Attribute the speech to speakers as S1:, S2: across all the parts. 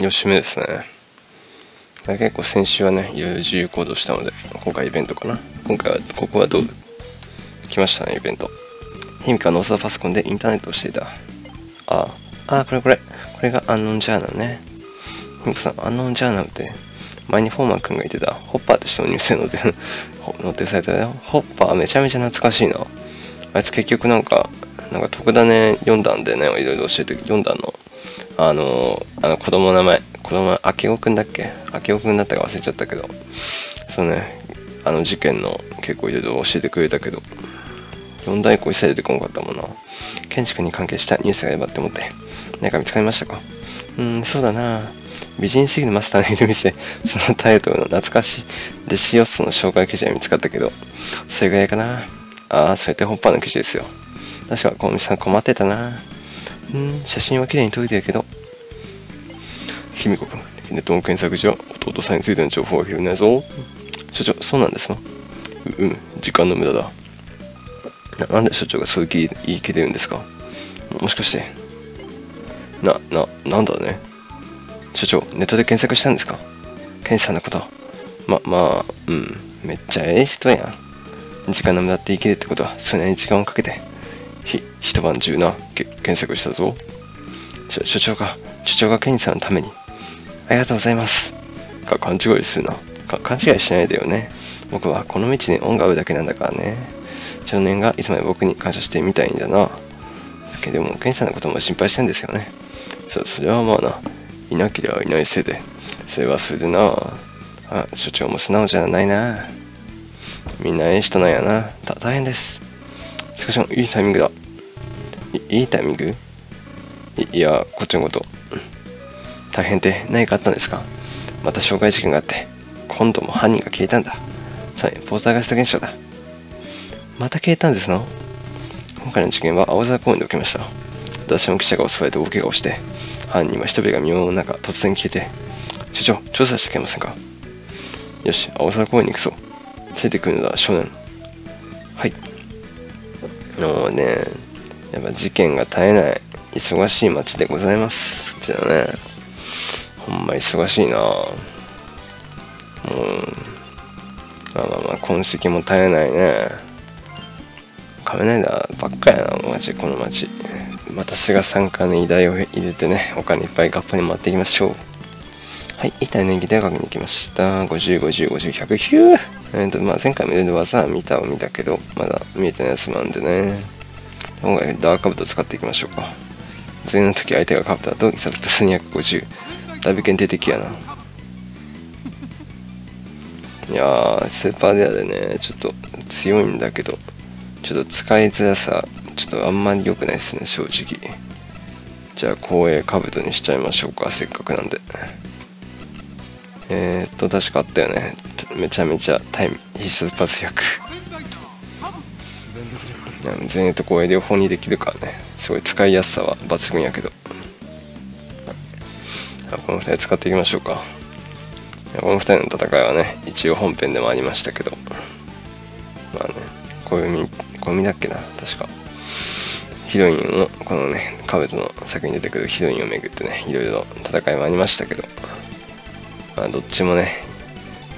S1: 4週目ですね。結構先週はね、いろいろ自由行動したので、今回イベントかな。今回は、ここはどう来ましたね、イベント。ヒミカノースパソコンでインターネットをしていた。ああ、あこれこれ。これがアンノンジャーナルね。ヒミカさん、アンノンジャーナルって、前にフォーマン君が言ってた、ホッパーって人のニュースで載って、載ってされたよ。ホッパーめちゃめちゃ懐かしいな。あいつ結局なんか、なんか特ダネ読んだんでね、いろいろ教えて、読んだの。あの、あの子供の名前、子供、あきおくんだっけ？あきおくんだったか忘れちゃったけど、そうね、あの事件の結構いろいろ教えてくれたけど、4代以降一切出てこなかったもんな。建築に関係したニュースがあればって思って、何か見つかりましたか？うん、そうだな。美人すぎるマスターのいる店、そのタイトルの懐かしい弟子ヨッソの紹介記事が見つかったけど、それぐらいかな。ああ、それってホッパーの記事ですよ。確か、この店さん困ってたな。うん、写真は綺麗に撮れてるけど。卑弥呼君、ネットの検索上、弟さんについての情報は拾えないぞ。所長、そうなんですの？う、うん、時間の無駄だ。ななんで所長がそういう気言い切れるんですか？もしかして。な、な、なんだね。所長、ネットで検索したんですか？ケンさんのこと。ま、まあ、うん、めっちゃええ人やん。時間の無駄って言い切れってことは、それなりに時間をかけて、ひ、一晩中な、検索したぞ。所長が、所長がケンジさんのために。ありがとうございます。か、勘違いするな。か、勘違いしないでよね。僕はこの道に恩があるだけなんだからね。少年がいつまで僕に感謝してみたいんだな。だけども、ケンジさんのことも心配してんですよね。そ、それはまあな。いなければいないせいで。それはそれでな。あ、所長も素直じゃないな。みんないい人なんやな。大変です。しかしも、いいタイミングだ。いいいタイミング？いいや、こっちのこと。大変って何かあったんですか？また傷害事件があって、今度も犯人が消えたんだ。さあ、ポーターガスト現象だ。また消えたんですの？今回の事件は青沢公園で起きました。私も記者が襲われて大怪我をして、犯人は人々が見守る中、突然消えて、所長、調査してくれませんか？よし、青沢公園に行くぞ。ついてくるのだ、少年。はい。もうね、やっぱ事件が絶えない忙しい街でございます。こちらね。ほんま忙しいなもう、まあまあまあ、痕跡も絶えないね。仮面ライダーばっかやな、マジ、この街。また菅さんからね、依頼を入れてね、お金いっぱいガッポに回っていきましょう。はい、板ネギで書きに来ました。50、50、50、100、ヒューえっ、と、まあ前回もいろいろ技は見たを見たけど、まだ見えてないやつもあるんでね。今回ダークカブト使っていきましょうか。前の時相手がカブトだと、イサプトス250。だいぶ限定的やな。いやー、スーパーデアでね、ちょっと強いんだけど、ちょっと使いづらさ、ちょっとあんまり良くないですね、正直。じゃあ、光栄カブトにしちゃいましょうか、せっかくなんで。えー、っと、確かあったよね。めちゃめちゃタイム、必殺パス100。前衛と後衛両方にできるからね、すごい使いやすさは抜群やけど。この2人使っていきましょうか。この2人の戦いはね、一応本編でもありましたけど、まあね、小読み、小読みだっけな、確か。ヒロインの、このね、カブトの作品に出てくるヒロインをめぐってね、いろいろ戦いもありましたけど、まあ、どっちもね、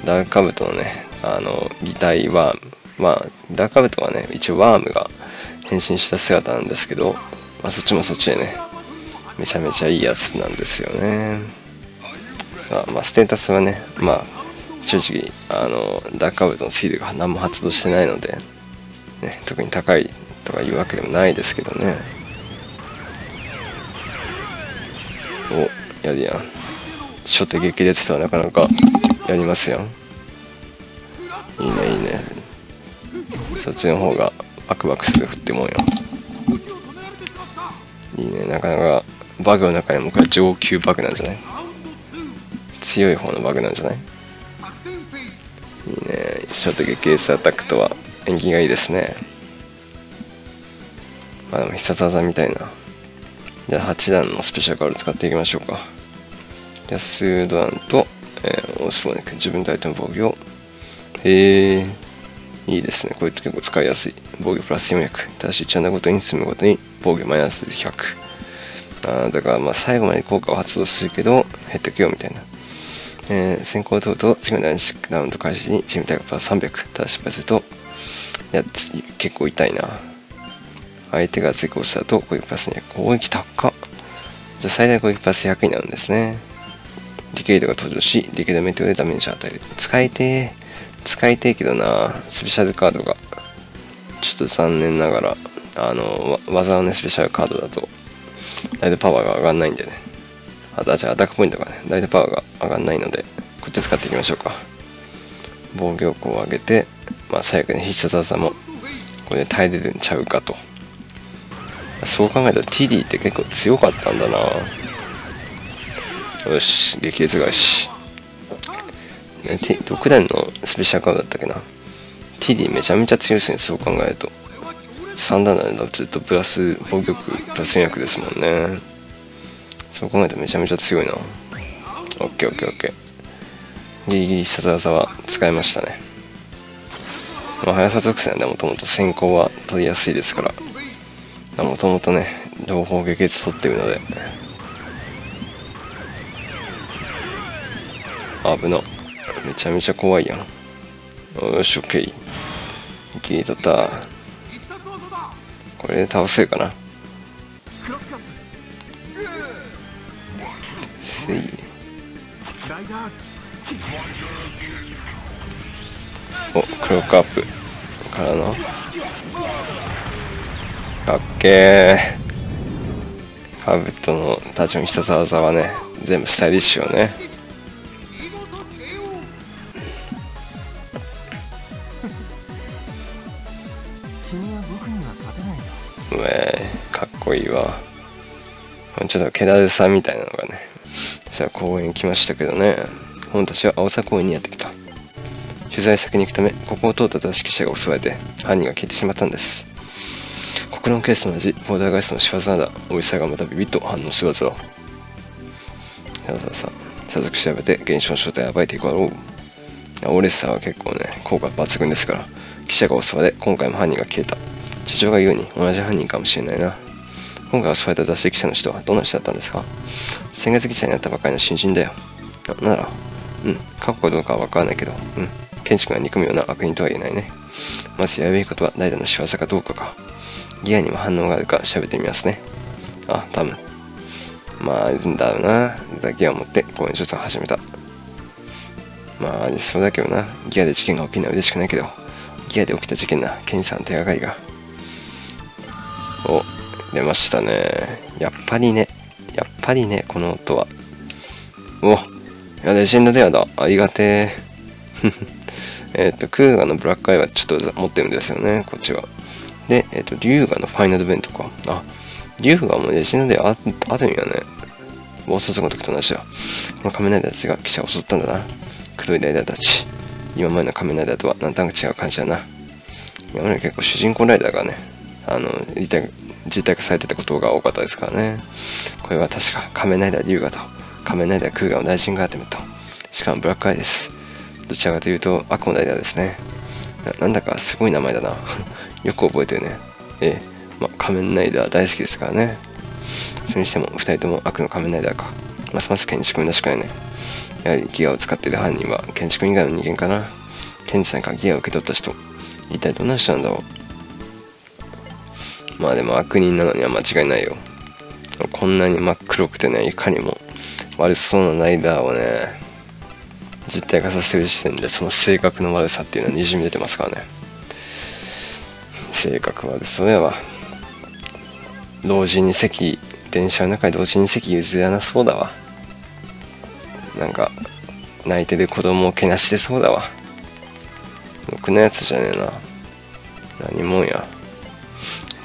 S1: ダークカブトのね、あの、擬態ワーム、まあ、ダークカブトはね、一応ワームが変身した姿なんですけど、まあ、そっちもそっちでね、めちゃめちゃいいやつなんですよね。まあ、まあ、ステータスはね、まあ、正直、あの、ダークカブトのスキルが何も発動してないので、ね、特に高いとかいうわけでもないですけどね。お、やるやん。初手激烈とはなかなかやりますやん。いいね、いいね。そっちの方がワクワクするってもんやいいね、なかなかバグの中でもこれ上級バグなんじゃない？強い方のバグなんじゃない？いいね、初手激烈アタックとは縁起がいいですね。まあでも必殺技みたいな。じゃあ8段のスペシャルカード使っていきましょうか。じゃあスードランと、えー、オスフォーネック、自分タイトの防御。へえー、いいですね。こういつ結構使いやすい。防御プラス400。ただし、チャンナごとに進むごとに防御マイナス100。あだからまあ最後まで効果を発動するけど、減ってくよみたいな。えー、先行等々、次の第2ラウンド開始にチームタイププラス300。ただ失敗すると、いや、結構痛いな。相手が成功したと攻撃プラス200。攻撃高っ。じゃあ最大攻撃プラス100になるんですね。ディケイドが登場し、ディケイドメテオでダメージを与える。使いてー。使いてーけどな、スペシャルカードが。ちょっと残念ながら、あの、技のね、スペシャルカードだと、ライトパワーが上がんないんでね。あと、じゃあアタックポイントがね、ライトパワーが上がんないので、こっち使っていきましょうか。防御力を上げて、まあ、最悪ね、必殺技も、これで耐えれるんちゃうかと。そう考えたら TD って結構強かったんだなよし、激烈返し。ね、6段のスペシャルカードだったっけな。TD めちゃめちゃ強いですね、そう考えると。3段なのずっとプラス、防御力プラス4役ですもんね。そう考えるとめちゃめちゃ強いな。オッケーオッケーオッケー。ギリギリ必殺技は使いましたね。まあ、速さ属性なんでもともと先行は取りやすいですから。もともとね、両方撃裂取ってるので。危な。めちゃめちゃ怖いやん。よし、オッケー。ギリ取った。これで倒せるかな。せい。お、クロックアップからの。かっけー。カブトのたちの必殺技はね、全部スタイリッシュよね。ちょっと気だるさみたいなのがね、さあ公園来ましたけどね、本たちは青沢公園にやってきた。取材先に行くため、ここを通った雑誌記者が襲われて、犯人が消えてしまったんです。国論ケースと同じ、ボーダーガイスの仕業なんだ。おいさがまたビビッと反応するわぞ。さあさあさあ、早速調べて現象の正体を暴いていこう。オーレッサーは結構ね、効果抜群ですから、記者が襲われ、今回も犯人が消えた。社長が言うに同じ犯人かもしれないな。今回襲われた雑誌記者の人はどんな人だったんですか？先月記者になったばかりの新人だよ。ななら、うん、過去かどうかはわからないけど、うん、ケンチ君が憎むような悪人とは言えないね。まずやるべきことは代打の仕業かどうかか。ギアにも反応があるか調べてみますね。あ、多分。まあ、んだろうな。ギアを持って公演調査を始めた。まあ、そうだけどな。ギアで事件が起きるのは嬉しくないけど、ギアで起きた事件な、ケンチさんの手がかりが。お、出ましたね。やっぱりね。やっぱりね、この音は。お、いや、レジェンドデアだ。ありがて え。えっと、クーガのブラックアイはちょっと持ってるんですよね、こっちは。で、えっ、と、リュウガのファイナルベントか。あ、リュウガもレジェンドデアああるんやね。暴走族の時と同じだ。この仮面ライダーたちが記者を襲ったんだな。黒いライダーたち。今までの仮面ライダーとは何となく違う感じだな。今まで結構主人公ライダーがね、あの、実体化されてたことが多かったですからね。これは確か仮面ライダー龍河と仮面ライダークーガの大神ガーテムと、しかもブラックアイです。どちらかというと悪のライダーですね。ななんだかすごい名前だな。よく覚えてるね。ええ、ま仮面ライダー大好きですからね。それにしても2人とも悪の仮面ライダーか。ますます建築らしくないね。やはりギアを使っている犯人は建築以外の人間かな。ケンジさんがギアを受け取った人。一体どんな人なんだろう。まあでも悪人なのには間違いないよ。こんなに真っ黒くてね、いかにも悪そうなライダーをね、実体化させる時点でその性格の悪さっていうのは滲み出てますからね。性格悪そうやわ。同時に席、電車の中で同時に席譲らなそうだわ。なんか、泣いてる子供をけなしてそうだわ。ろくなやつじゃねえな。何もんや。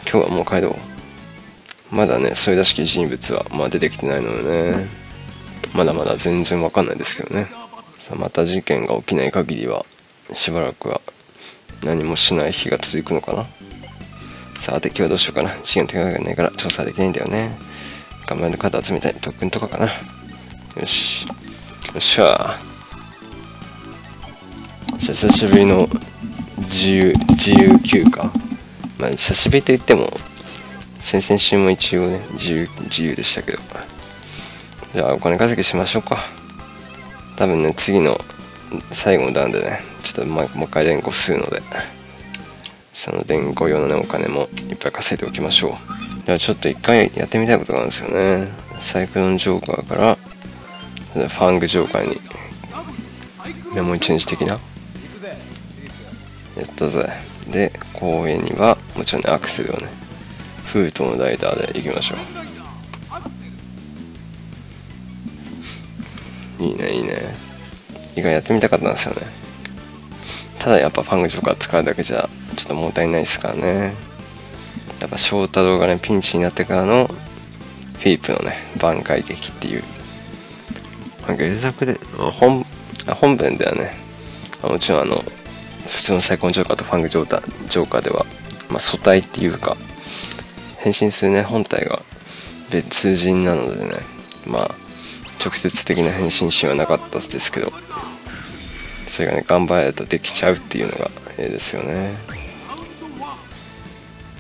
S1: 今日はもう帰ろう。まだね、それらしき人物は、まあ、出てきてないのでね。まだまだ全然わかんないですけどね。さ、また事件が起きない限りは、しばらくは何もしない日が続くのかな。さあ、敵はどうしようかな。事件の手がかりがないから調査できないんだよね。頑張りのカード集めたい。特訓とかかな。よし。よっしゃ久しぶりの自由、自由休暇。まあ、久しぶりと言っても、先々週も一応ね、自由、自由でしたけど。じゃあ、お金稼ぎしましょうか。多分ね、次の最後の段でね、ちょっともう一回連呼するので、その連呼用のね、お金もいっぱい稼いでおきましょう。ではちょっと一回やってみたいことがあるんですよね。サイクロンジョーカーから、ファングジョーカーに、メモリチェンジ的な。やったぜ。で、公園には、もちろんね、アクセルをね、フートのライダーで行きましょう。いいね、いいね。意外やってみたかったんですよね。ただやっぱファングジョーカー使うだけじゃ、ちょっと物足りないですからね。やっぱ翔太郎がね、ピンチになってからの、フィリップのね、挽回劇っていう。原作で、本、本編ではね、もちろんあの、普通のサイコンジョーカーとファングジョータジョーカーでは、まあ、素体っていうか、変身するね、本体が別人なのでね、まあ、直接的な変身シーンはなかったですけど、それがね、頑張れとできちゃうっていうのが、ええですよね。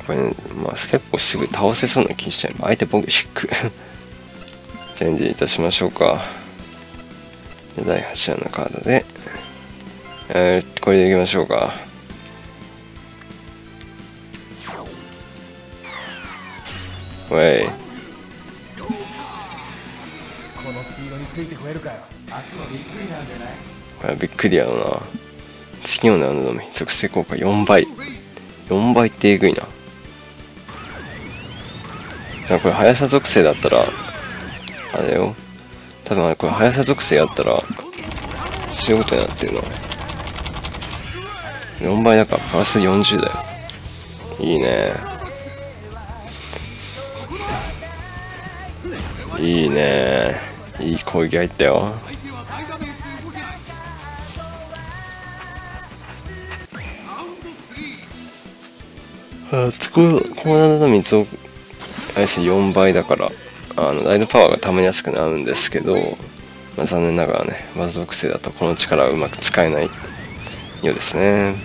S1: これね、まあ、結構すぐ倒せそうな気しちゃう。相手ボグシック。チェンジいたしましょうか。第8話のカードで、えー、これでいきましょうか。おい。
S2: このスピードについてこえるかよ明日はびっくりなんじゃない？
S1: これびっくりやろな。次のラウンドの属性効果4倍。4倍ってえぐいな。だこれ速さ属性だったら、あれよ。多分あれこれ速さ属性やったら、そういうことになってるの。4倍だからプラス40だよ。いいね。いいね。いい攻撃入ったよ。あそこ、この間の水を、あれですね、4倍だから、あの、ライドパワーが溜まりやすくなるんですけど、まあ、残念ながらね、技属性だとこの力はうまく使えないようですね。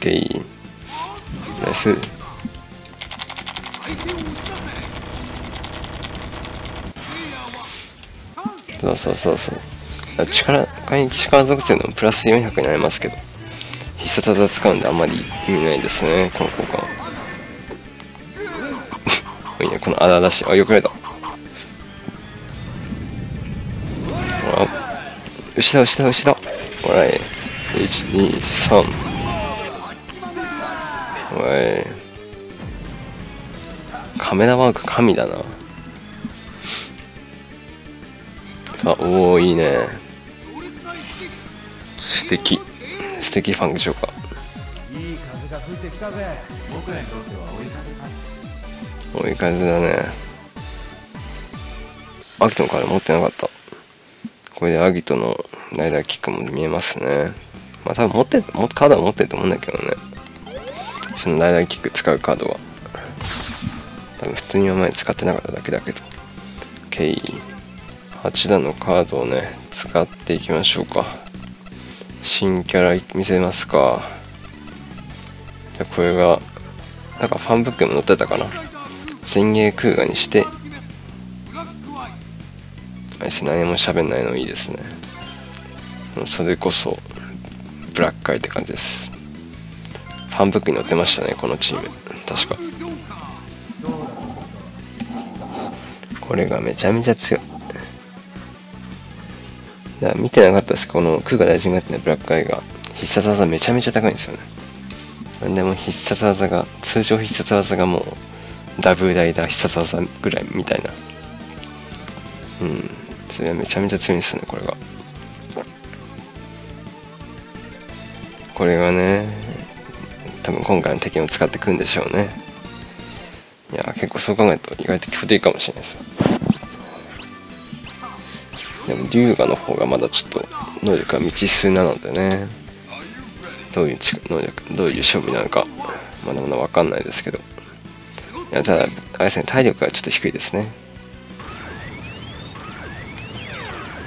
S1: OK。ナイス。そうそうそうそう。力、回復力属性のプラス400になりますけど、必殺技使うんであんまり意味ないですね、この効果は。いいね、この荒々しい。あ、よくられた。後ろ、後ろ、後ろ。ほらい。1、2、3。おい。カメラワーク神だな。あ、おおいいね。素敵。素敵ファンクショーか。
S2: いい風が吹いてきたぜ僕らにとっては追い風さ
S1: 追い風だね。アギトのカード持ってなかった。これでアギトのライダーキックも見えますね。まあ多分持って、もカードは持ってると思うんだけどね。そのライダーキック使うカードは。多分普通に今まで使ってなかっただけだけど。OK。8段のカードをね、使っていきましょうか。新キャラ見せますか。じゃこれが、なんかファンブックにも載ってたかな。前衛空画にして、あいつ何も喋んないのいいですね。それこそ、ブラックアイって感じです。ファンブックに載ってましたね、このチーム。確か。これがめちゃめちゃ強い。だ見てなかったです。この空が大事になってね、ブラックアイが。必殺技めちゃめちゃ高いんですよね。なんでも必殺技が、通常必殺技がもう、ダブルライダー必殺技ぐらいみたいな。うん。それはめちゃめちゃ強いんですよね、これが。これがね、多分今回の敵を使ってくんでしょうね。いや、結構そう考えると意外と強敵かもしれないです。でも、龍河の方がまだちょっと能力が未知数なのでね、どういう能力、どういう勝負なのか、まだまだわかんないですけど。いや、ただ、あれですね、体力がちょっと低いですね。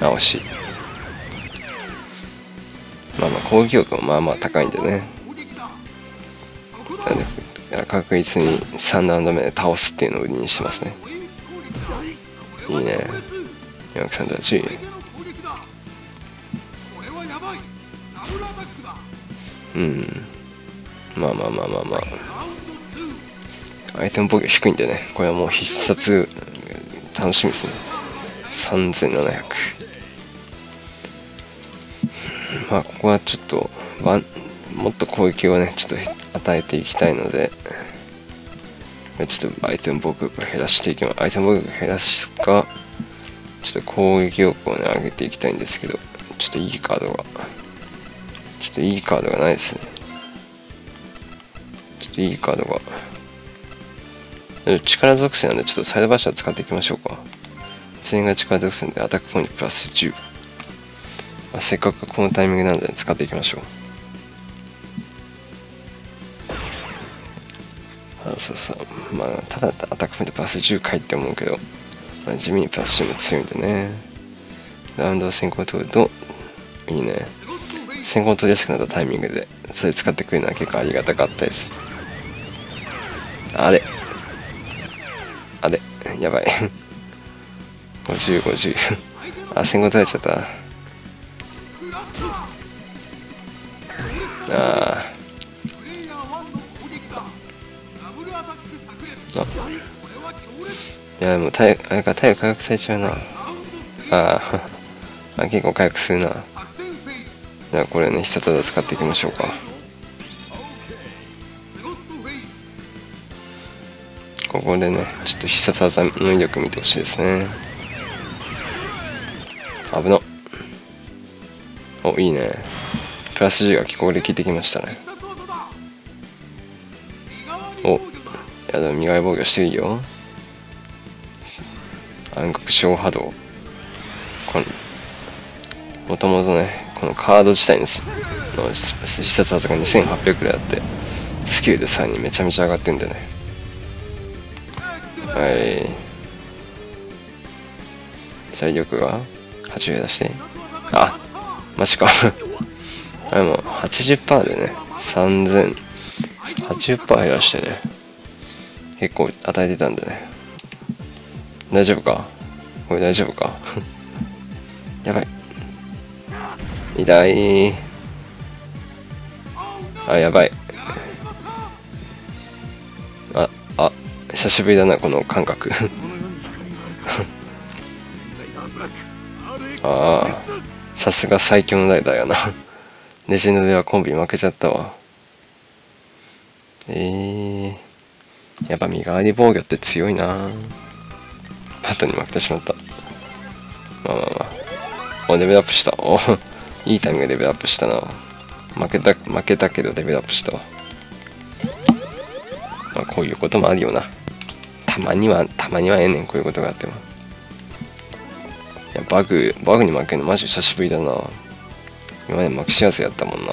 S1: あ、惜し。まあまあ、攻撃力もまあまあ高いんでね。なんで確実に3ラウンド目で倒すっていうのを売りにしてますね。いいね。山木さんたち。うん。まあまあまあまあまあ。相手の防御低いんでね、これはもう必殺、楽しみですね。3700。まあ、ここはちょっと、ワン、もっと攻撃をね、ちょっと与えていきたいので、ちょっと相手の防御力減らしていきます。相手の防御力減らすか、ちょっと攻撃力をね、上げていきたいんですけど、ちょっといいカードが、ちょっといいカードがないですね。ちょっといいカードが、力属性なんでちょっとサイドバッシャー使っていきましょうか。全員が力属性でアタックポイントプラス10。まあ、せっかくこのタイミングなんで使っていきましょう。あそうそう。まあ、ただアタックポイントプラス10回って思うけど、まあ、地味にプラス10も強いんでね。ラウンドを先行取ると、いいね。先行取りやすくなったタイミングで、それ使ってくるのは結構ありがたかったです。あれあれやばい。50、50。あ、先行取られちゃった。ああ。いや、でも体、あれか、体力回復されちゃうな。あ あ、あ結構回復するな。じゃあこれね、必殺技使っていきましょうか。ここでね、ちょっと必殺技の威力見てほしいですね。危なっ。お、いいね。プラス G がここで効いてきましたね。お、いやでも身代防御していいよ。暗黒小波動。この、もともとね、このカード自体のの必殺技が2800くらいあって、スキルでさらにめちゃめちゃ上がってんだよね。はい。体力が8増出して。あ、マジか。あ、でも80%でね、3000、80%減らしてね、結構与えてたんでね。大丈夫か？これ大丈夫か？やばい。痛い。あ、やばい。あ、あ、久しぶりだな、この感覚。ああ、さすが最強のライダーやな。レジェンドではコンビ負けちゃったわ。えー、やっぱ身代わり防御って強いなパトに負けてしまった。まあまあまあ。お、レベルアップした。お、いいタイミングでレベルアップしたな。負けた、負けたけどレベルアップしたわ。まあこういうこともあるよな。たまには、たまにはええねん、こういうことがあっても。いや、バグ、バグに負けるのマジ久しぶりだな。今までマキシアスやったもんな。